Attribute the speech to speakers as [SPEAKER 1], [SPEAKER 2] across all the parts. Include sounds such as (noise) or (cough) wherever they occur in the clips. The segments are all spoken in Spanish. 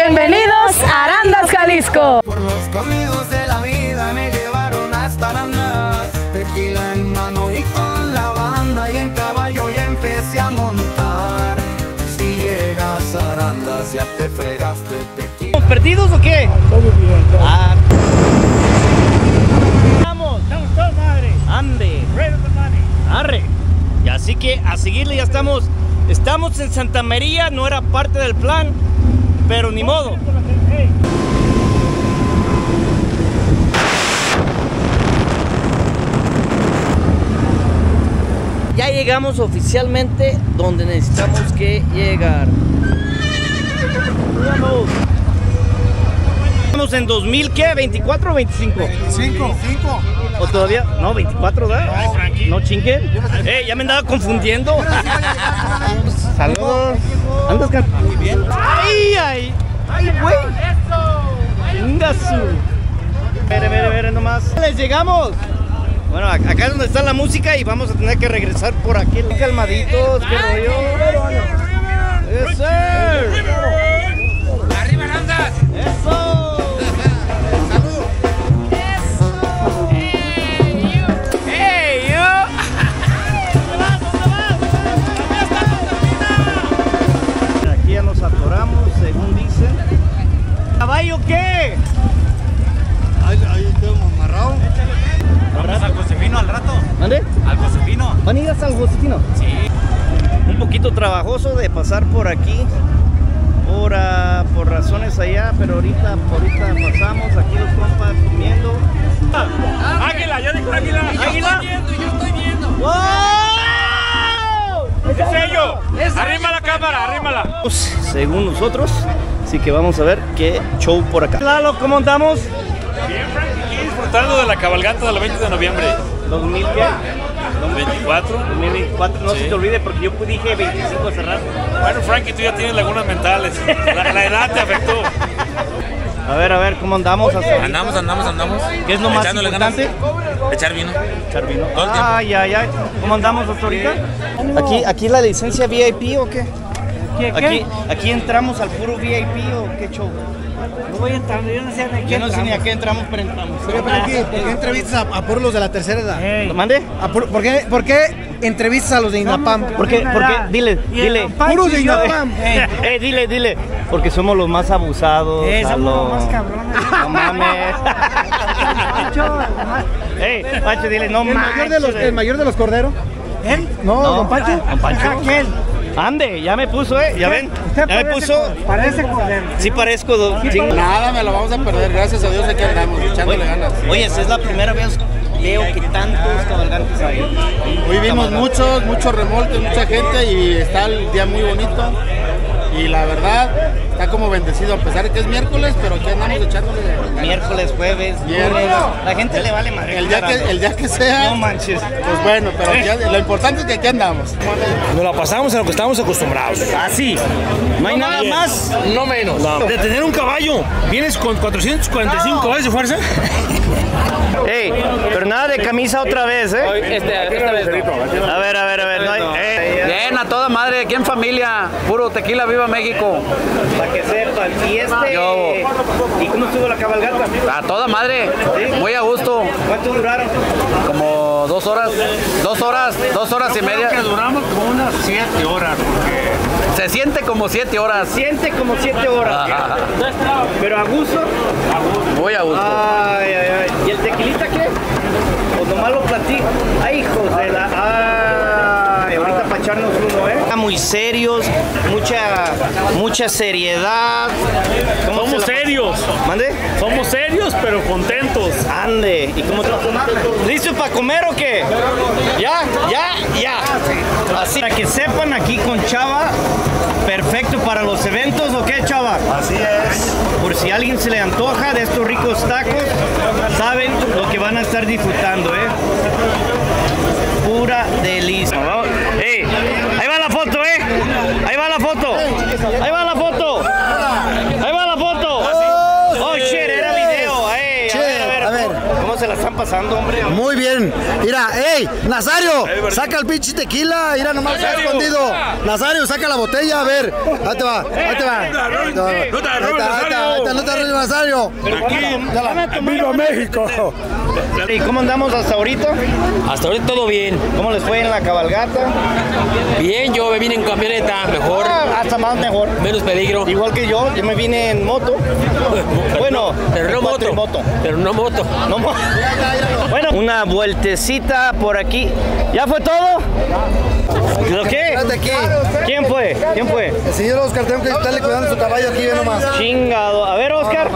[SPEAKER 1] Bienvenidos a Arandas, Jalisco.
[SPEAKER 2] Por los caminos de la vida me llevaron hasta Arandas. Tequila en mano y con la banda y en caballo ya empecé a montar. Si llegas a Arandas ya te fregaste tequila.
[SPEAKER 3] ¿Estamos perdidos o qué? Todo bien. Ah. Vamos.
[SPEAKER 4] Estamos todos madre.
[SPEAKER 3] Ande. Arre. Y así que a seguirle ya estamos. Estamos en Santa María, no era parte del plan, pero ni modo. Ya llegamos oficialmente donde necesitamos que llegar. Vamos. Estamos en 2000, ¿qué? ¿24 o 25?
[SPEAKER 2] 5, 5.
[SPEAKER 3] ¿O todavía? No, 24, ¿verdad? No chinguen. Eh, ya me andaba confundiendo. Saludos. ¿Andas can- Muy bien. ¡Ay, ay! ¡Ay, güey! ¡Chinga su! Vere, vere, vere nomás. ¡Les llegamos! Bueno, ac- acá es donde está la música y vamos a tener que regresar por aquí. Calmaditos, qué rollo. Yes, sir.
[SPEAKER 5] ¡Arriba!
[SPEAKER 3] Eso. Por aquí. Por, ah, por razones allá, pero ahorita, ahorita pasamos aquí los compas comiendo.
[SPEAKER 4] Águila, ya dijo águila.
[SPEAKER 3] Águila.
[SPEAKER 5] viendo, yo estoy viendo.
[SPEAKER 3] ¡Wow!
[SPEAKER 4] Es ello. Arrima la cámara, arrímala.
[SPEAKER 3] Según nosotros, así que vamos a ver qué show por acá. Lalo, ¿cómo andamos?
[SPEAKER 4] Bien, aquí disfrutando de la cabalgata del 20 de noviembre.
[SPEAKER 3] 2000 qué?
[SPEAKER 4] 24.
[SPEAKER 3] 2024, no
[SPEAKER 4] Sí.
[SPEAKER 3] se te olvide porque yo dije 25 hace rato.
[SPEAKER 4] Bueno, Frankie, tú ya tienes lagunas mentales. La, la edad te afectó.
[SPEAKER 3] A ver, a ver, ¿cómo andamos hasta?
[SPEAKER 5] Andamos, andamos, andamos.
[SPEAKER 3] ¿Qué es lo más
[SPEAKER 5] Echándole
[SPEAKER 3] importante?
[SPEAKER 5] ganas. Echar vino.
[SPEAKER 3] Echar vino.
[SPEAKER 5] Todo el tiempo.
[SPEAKER 3] Ay, ay, ay. ¿Cómo andamos hasta ahorita? Aquí, aquí la licencia VIP o qué? Aquí, aquí entramos al puro VIP o qué show?
[SPEAKER 6] No voy entrando, yo no sé de qué.
[SPEAKER 3] Yo no sé ni a qué entramos, pero entramos.
[SPEAKER 2] ¿Por qué, por qué entrevistas a, a puros los de la tercera edad?
[SPEAKER 3] ¿Lo mande?
[SPEAKER 2] ¿A por, qué, ¿Por qué entrevistas a los de INAPAM?
[SPEAKER 3] ¿Por qué? ¿Por qué? Dile, dile.
[SPEAKER 6] Don
[SPEAKER 2] Puros de
[SPEAKER 6] y yo,
[SPEAKER 2] INAPAM.
[SPEAKER 3] Eh, eh, dile, dile. Porque somos los más abusados. A
[SPEAKER 6] somos los más cabrones.
[SPEAKER 3] No mames.
[SPEAKER 6] Pancho,
[SPEAKER 3] Ey, Pancho, dile, no
[SPEAKER 2] ¿El
[SPEAKER 3] mames.
[SPEAKER 2] mayor, de los, ¿El mayor de los corderos?
[SPEAKER 6] ¿Él?
[SPEAKER 2] No,
[SPEAKER 3] No,
[SPEAKER 2] don Pancho.
[SPEAKER 3] Don Pancho.
[SPEAKER 6] Aquel.
[SPEAKER 3] Ande, ya me puso, eh. Ya ven.
[SPEAKER 6] Usted
[SPEAKER 3] Ya me puso.
[SPEAKER 6] co- Parece.
[SPEAKER 3] Sí parezco. ching-
[SPEAKER 7] Nada, me lo vamos a perder. Gracias a Dios aquí andamos, echándole ganas.
[SPEAKER 3] Oye, esa es la primera vez que veo que tantos cabalgantes hay.
[SPEAKER 7] Hoy vimos muchos, muchos remolques, mucha gente y está el día muy bonito. Y la verdad, está como bendecido, a pesar de que es miércoles, pero aquí andamos echándole ganas.
[SPEAKER 3] Miércoles, jueves,
[SPEAKER 7] Miércoles.
[SPEAKER 3] lunes. La gente le vale madre.
[SPEAKER 7] El día que, el día que sea,
[SPEAKER 3] No manches.
[SPEAKER 7] pues bueno, pero aquí- lo importante es que aquí andamos.
[SPEAKER 8] Nos la pasamos a lo que estábamos acostumbrados.
[SPEAKER 3] Así. No hay nada más.
[SPEAKER 8] No menos. De tener un caballo. ¿Vienes con 445 caballos de fuerza? (laughs)
[SPEAKER 3] Ey, pero nada de camisa otra vez, ¿eh?
[SPEAKER 9] esta vez no.
[SPEAKER 3] A ver, a ver, a ver. No hay, eh,
[SPEAKER 9] Bien, a toda madre, aquí en familia, puro tequila, viva México.
[SPEAKER 3] Para que sepan. Y este.
[SPEAKER 9] Yo.
[SPEAKER 3] ¿Y cómo estuvo la cabalgata?
[SPEAKER 9] A toda madre, muy a gusto,
[SPEAKER 3] ¿Cuánto duraron?
[SPEAKER 9] como dos horas, dos horas, dos horas y media.
[SPEAKER 4] duramos como unas 7 horas.
[SPEAKER 9] Se siente como siete horas,
[SPEAKER 3] Siente como siete horas.
[SPEAKER 9] Ajá.
[SPEAKER 3] Pero a gusto.
[SPEAKER 9] muy a gusto.
[SPEAKER 3] Ay, ay, ay. ¿Y el tequilita qué? O nomás lo platico. Ay, hijos de la. Ay, ahorita para echarnos uno, ¿eh? Muy serios, mucha, mucha seriedad. ¿Cómo
[SPEAKER 4] Somos
[SPEAKER 3] se
[SPEAKER 4] serios.
[SPEAKER 3] ¿Mande?
[SPEAKER 4] Somos serios, pero contentos.
[SPEAKER 3] Ande. ¿Y cómo te ¿Listo para comer o qué? Ya, ya, ya. Así para que sepan aquí con Chava, perfecto para los eventos, ¿o qué, Chava? Así es. Por si a alguien se le antoja de estos ricos tacos, saben lo que van a estar disfrutando, ¿eh? Pura delicia. Vamos. ¡Ey! Ahí va la foto, ¿eh? Ahí va la foto. Ahí va la foto. Ahí va la foto. Oh, shit, era video. Ey, a ver, a ver.
[SPEAKER 2] a ver.
[SPEAKER 3] ¿Cómo se la están pasando, hombre?
[SPEAKER 10] Muy bien. Mira, ey, Nazario, saca el pinche tequila. Mira, nomás está escondido. Nazario, saca la botella, a ver. Ahí te va, ahí te va.
[SPEAKER 8] No te arruines, Nazario.
[SPEAKER 10] No te arruines, Nazario.
[SPEAKER 8] ¡Viva México!
[SPEAKER 3] ¿Y cómo andamos hasta ahorita?
[SPEAKER 9] Hasta ahorita todo bien.
[SPEAKER 3] ¿Cómo les fue en la cabalgata?
[SPEAKER 9] Bien, yo me vine en camioneta, mejor,
[SPEAKER 3] Ah, hasta más mejor.
[SPEAKER 9] menos peligro.
[SPEAKER 3] Igual que yo, yo me vine en moto. (laughs) Bueno,
[SPEAKER 9] pero no moto.
[SPEAKER 3] cuatrimoto.
[SPEAKER 9] Pero no moto.
[SPEAKER 3] No Bueno, una vueltecita por aquí. ¿Ya fue todo? ¿Lo qué?
[SPEAKER 10] Aquí.
[SPEAKER 3] ¿Quién fue? ¿Quién fue?
[SPEAKER 10] El señor Oscar, tengo que estarle cuidando su caballo aquí, ve nomás.
[SPEAKER 3] Chingado. A ver, Oscar.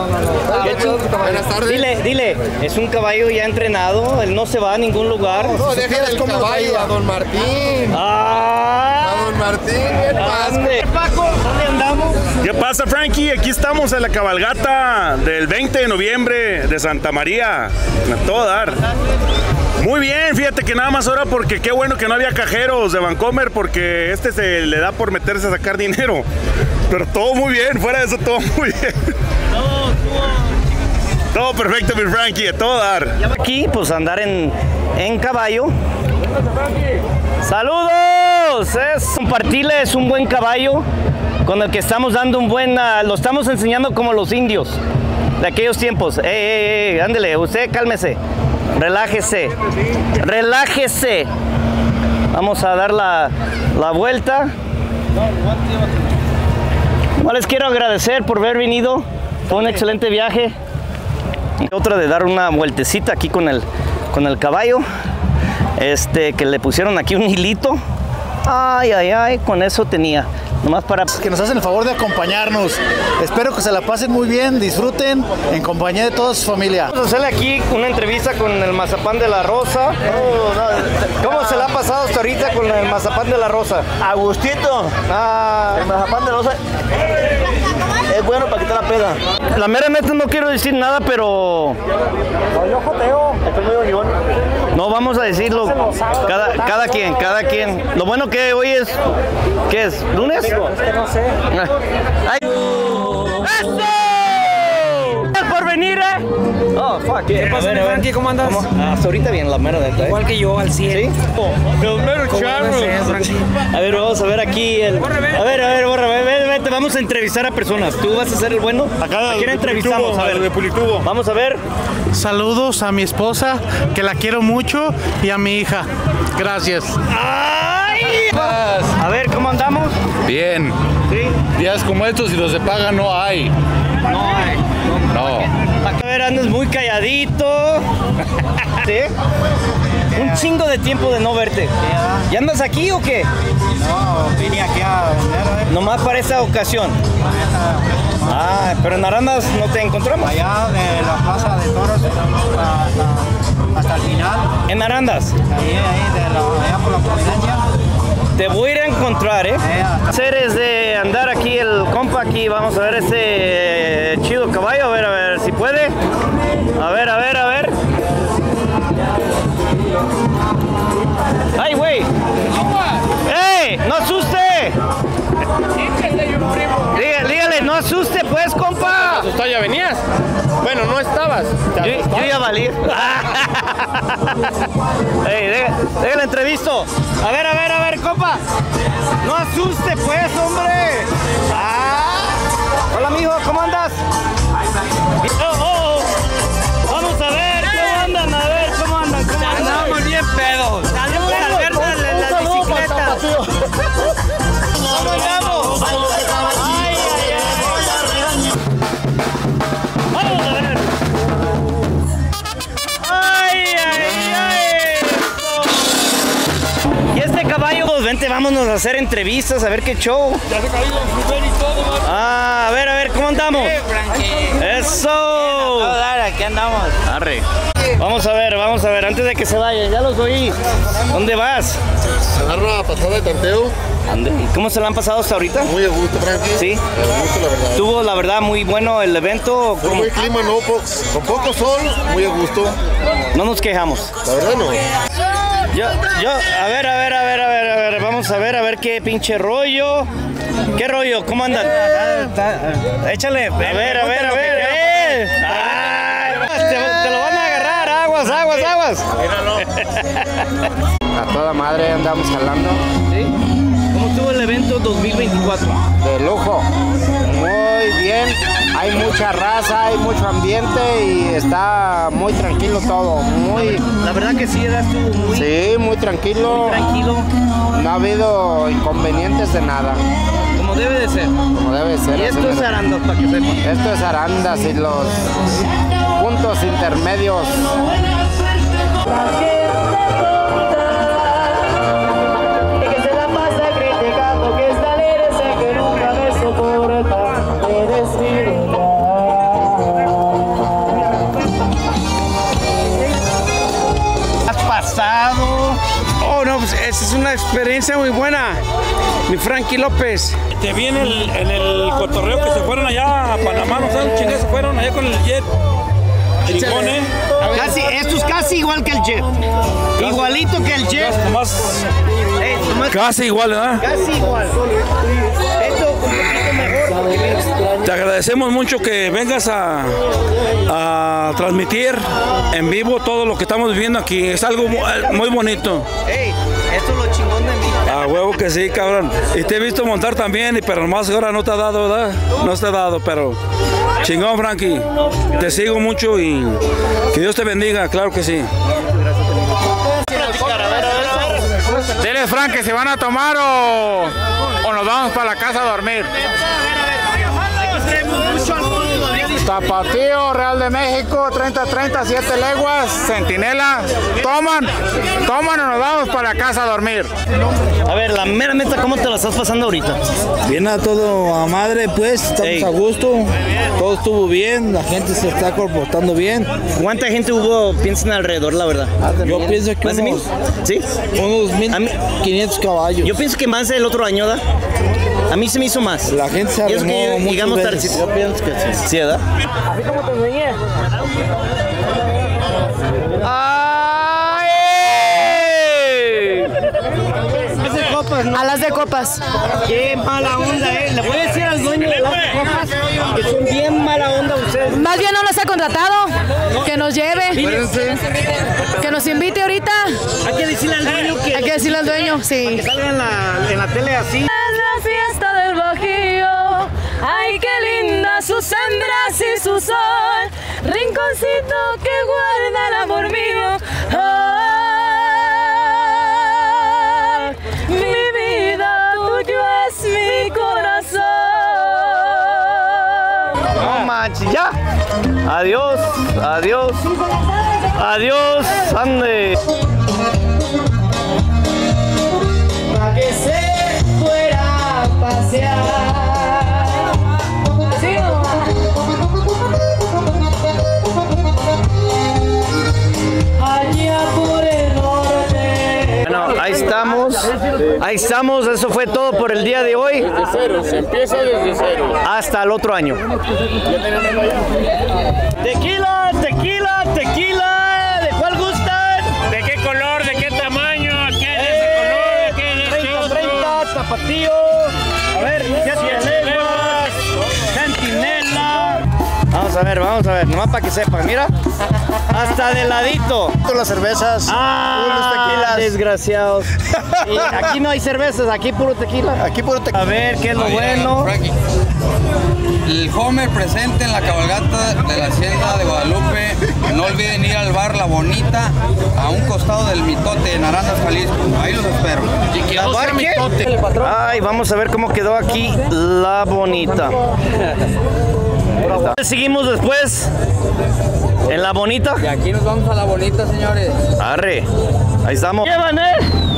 [SPEAKER 3] ¿Qué ching-
[SPEAKER 7] Buenas tardes.
[SPEAKER 3] Dile, dile, es un caballo ya entrenado, él no se va a ningún lugar.
[SPEAKER 7] No, deja
[SPEAKER 10] lo
[SPEAKER 7] caballo
[SPEAKER 10] traía.
[SPEAKER 7] a don Martín.
[SPEAKER 3] ¡Ah!
[SPEAKER 7] A don Martín, ¿qué pasa?
[SPEAKER 3] ¿Dónde? Paco, ¿dónde andamos?
[SPEAKER 8] ¿Qué pasa, Frankie? Aquí estamos en la cabalgata del 20 de noviembre de Santa María. A todo dar. Muy bien, fíjate que nada más ahora porque qué bueno que no había cajeros de Vancomer porque este se le da por meterse a sacar dinero. Pero todo muy bien, fuera de eso todo muy bien. Todo perfecto, mi Frankie, a todo dar.
[SPEAKER 3] Aquí, pues andar en, en caballo. ¡Saludos! Es compartirle, es un buen caballo con el que estamos dando un buen. ah, lo estamos enseñando como los indios de aquellos tiempos. ¡Ey, ey, ey! Ándele, usted cálmese. Relájese. Relájese. Vamos a dar la, la vuelta. Bueno, les quiero agradecer por haber venido. Fue un excelente viaje. Otra de dar una vueltecita aquí con el, con el caballo. Este, que le pusieron aquí un hilito. Ay, ay, ay, con eso tenía. Nomás para...
[SPEAKER 10] Que nos hacen el favor de acompañarnos. Espero que se la pasen muy bien, disfruten en compañía de toda su familia.
[SPEAKER 3] Vamos a hacerle aquí una entrevista con el mazapán de la rosa. ¿Cómo se la ha pasado hasta ahorita con el mazapán de la rosa?
[SPEAKER 11] Agustito,
[SPEAKER 3] Ah,
[SPEAKER 11] el mazapán de rosa es bueno para quitar la peda.
[SPEAKER 3] la mera neta no quiero decir nada, pero
[SPEAKER 11] Yo joteo, estoy muy.
[SPEAKER 3] No vamos a decirlo. Cada, cada quien, cada quien. Lo bueno que hoy es, ¿qué es? ¿Lunes?
[SPEAKER 11] Es que no sé. (laughs)
[SPEAKER 3] ¿eh? Oh, fuck. ¿Qué
[SPEAKER 6] pasa, mi Frankie? ¿Cómo andas?
[SPEAKER 3] Hasta ahorita bien, la mera neta, ¿eh?
[SPEAKER 6] Igual que yo, al 100.
[SPEAKER 3] Los meros
[SPEAKER 6] ¿Cómo
[SPEAKER 3] charros.
[SPEAKER 6] ves, eh?
[SPEAKER 3] A ver, vamos a ver aquí el. A ver, a ver, borra, ven, ven, ven, te vamos a entrevistar a personas. ¿Tú vas a ser el bueno? ¿A quién entrevistamos? A ver,
[SPEAKER 8] de Pulitubo.
[SPEAKER 3] vamos a ver.
[SPEAKER 12] Saludos a mi esposa, que la quiero mucho, y a mi hija. Gracias.
[SPEAKER 3] ¡Ay! A ver, ¿cómo andamos?
[SPEAKER 7] Bien.
[SPEAKER 3] Sí.
[SPEAKER 7] Días como estos y los de paga no hay.
[SPEAKER 3] No ver, andas muy calladito. ¿Sí? Un chingo de tiempo de no verte. ¿Y andas aquí o qué?
[SPEAKER 6] No, vine aquí a vender
[SPEAKER 3] Nomás para esta ocasión. Ah, pero en Arandas no te encontramos.
[SPEAKER 6] allá de la plaza de toros hasta, hasta el final.
[SPEAKER 3] En Arandas.
[SPEAKER 6] Ahí, ahí, de la, allá por la providencia.
[SPEAKER 3] Te voy a ir a encontrar, ¿eh? Seres de andar aquí el compa aquí, vamos a ver ese eh, chido caballo, a ver, a ver si puede. A ver, a ver, a ver. ¡Ay, güey! ¡Ey! ¡No asuste! Dígale, dígale, no asuste, pues, compa.
[SPEAKER 7] ¿Asustado ya venías? Bueno, no estabas.
[SPEAKER 3] Yo, yo ya valí. (laughs) Ey, deja- déjale entrevisto. A ver, a ver, a ver, compa. No asuste, pues, hombre. Ah. Hola, mijo, ¿cómo andas? Oh. Vámonos a hacer entrevistas, a ver qué show.
[SPEAKER 8] Ya se cayó el y todo,
[SPEAKER 3] Ah, a ver, a ver, ¿cómo andamos? Eso.
[SPEAKER 6] aquí andamos.
[SPEAKER 3] Arre. Vamos a ver, vamos a ver, antes de que se vayan, ya los oí. ¿Dónde vas?
[SPEAKER 7] A dar una pasada de tanteo.
[SPEAKER 3] Ande. ¿Y cómo se la han pasado hasta ahorita?
[SPEAKER 7] Muy a gusto, Frankie.
[SPEAKER 3] Sí.
[SPEAKER 7] A gusto, la verdad.
[SPEAKER 3] Tuvo, la verdad, muy bueno el evento.
[SPEAKER 7] Muy buen clima, no, po- con poco sol, muy a gusto.
[SPEAKER 3] No nos quejamos.
[SPEAKER 7] La verdad no.
[SPEAKER 3] Yo, yo, a ver, a ver, a ver, a ver, a ver, vamos a ver, a ver qué pinche rollo. ¿Qué rollo? ¿Cómo andan? Échale. A ver, a ver, a ver. ¡Eh! Ay, te, te lo van a agarrar, aguas. aguas. (laughs)
[SPEAKER 13] A toda madre andamos jalando.
[SPEAKER 3] ¿Sí? ¿Cómo estuvo el evento 2024?
[SPEAKER 13] De lujo. Muy bien. Hay mucha raza, hay mucho ambiente y está muy tranquilo todo. Muy.
[SPEAKER 3] La verdad que sí, era estuvo muy.
[SPEAKER 13] Sí, muy tranquilo.
[SPEAKER 3] Muy tranquilo.
[SPEAKER 13] No ha habido inconvenientes de nada.
[SPEAKER 3] Como debe de ser.
[SPEAKER 13] Como debe de ser.
[SPEAKER 3] Y esto es arandas, para que sepan.
[SPEAKER 13] Esto es arandas y los puntos intermedios.
[SPEAKER 3] Una experiencia muy buena. Mi Frankie López.
[SPEAKER 4] Te vi en el, en el cotorreo que se fueron allá a Panamá, no sé, chingas se fueron allá con el jet. Chingón, ¿eh?
[SPEAKER 3] Casi, esto es casi igual que el jet. Igualito que el jet.
[SPEAKER 4] Nomás,
[SPEAKER 3] Eh, nomás
[SPEAKER 4] casi igual, ¿verdad?
[SPEAKER 3] Casi igual. Esto
[SPEAKER 4] Te agradecemos mucho que vengas a, a transmitir en vivo todo lo que estamos viviendo aquí. Es algo mu- muy bonito.
[SPEAKER 3] Ey, esto es lo chingón de mí.
[SPEAKER 4] A huevo que sí, cabrón. Y te he visto montar también, pero nomás ahora no te ha dado, ¿verdad? No te ha dado, pero chingón, Frankie. Te sigo mucho y que Dios te bendiga, claro que sí.
[SPEAKER 10] Dile, Frank, que se van a tomar o, o nos vamos para la casa a dormir. Tapatío, Real de México, 30-30, 7 leguas, Centinela. Toman, toman o nos vamos para la casa a dormir.
[SPEAKER 3] A ver, la mera neta, ¿cómo te la estás pasando ahorita?
[SPEAKER 14] Bien a todo a madre, pues, estamos
[SPEAKER 3] Ey.
[SPEAKER 14] a gusto, todo estuvo bien, la gente se está comportando bien.
[SPEAKER 3] ¿Cuánta gente hubo, piensan alrededor, la verdad?
[SPEAKER 14] Yo pienso que
[SPEAKER 3] ¿Más de mil?
[SPEAKER 14] unos,
[SPEAKER 3] ¿Sí?
[SPEAKER 14] unos
[SPEAKER 3] A mí-
[SPEAKER 14] 1500 caballos.
[SPEAKER 3] Yo pienso que más el otro año, ¿da? A mí se me hizo más.
[SPEAKER 14] La gente se
[SPEAKER 3] eso que llegamos
[SPEAKER 14] veces.
[SPEAKER 3] tardecito. Yo pienso que sí. Sí, ¿verdad?
[SPEAKER 2] Así como te enseñé.
[SPEAKER 1] A las de copas.
[SPEAKER 3] Qué mala onda, eh. Le voy a decir al dueño de las copas que son bien mala onda ustedes.
[SPEAKER 1] Más bien no nos ha contratado. Que nos lleve. Que nos invite ahorita.
[SPEAKER 3] Hay que decirle al dueño que.
[SPEAKER 1] Hay que decirle al dueño, sí.
[SPEAKER 3] Que salga en la, en la tele así.
[SPEAKER 1] Bajío. Ay, qué linda sus hembras y su sol. Rinconcito que guarda el amor mío. Ay, mi vida, tuyo es mi corazón.
[SPEAKER 3] No manches, ya. Adiós, adiós. Adiós, ande. Ahí estamos. Ahí estamos. Eso fue todo por el día de hoy.
[SPEAKER 7] Desde cero, se empieza desde cero.
[SPEAKER 3] Hasta el otro año. Tequila, tequila, a ver, vamos a ver, nomás para que sepan, mira. Hasta de ladito.
[SPEAKER 10] Las cervezas,
[SPEAKER 3] Ah,
[SPEAKER 10] unos tequilas.
[SPEAKER 3] desgraciados. Y aquí no hay cervezas, aquí puro tequila.
[SPEAKER 10] Aquí puro tequila.
[SPEAKER 3] A ver, ¿qué es lo bueno?
[SPEAKER 15] El Homer presente en la cabalgata de la Hacienda de Guadalupe. No olviden ir al bar La Bonita, a un costado del Mitote, en Arandas, Jalisco. Ahí los espero.
[SPEAKER 3] ¿La bar qué? Ay, vamos a ver cómo quedó aquí la bonita. Seguimos después en la bonita.
[SPEAKER 15] Y aquí nos vamos a La Bonita, señores.
[SPEAKER 3] Arre, ahí estamos. Llevan, eh.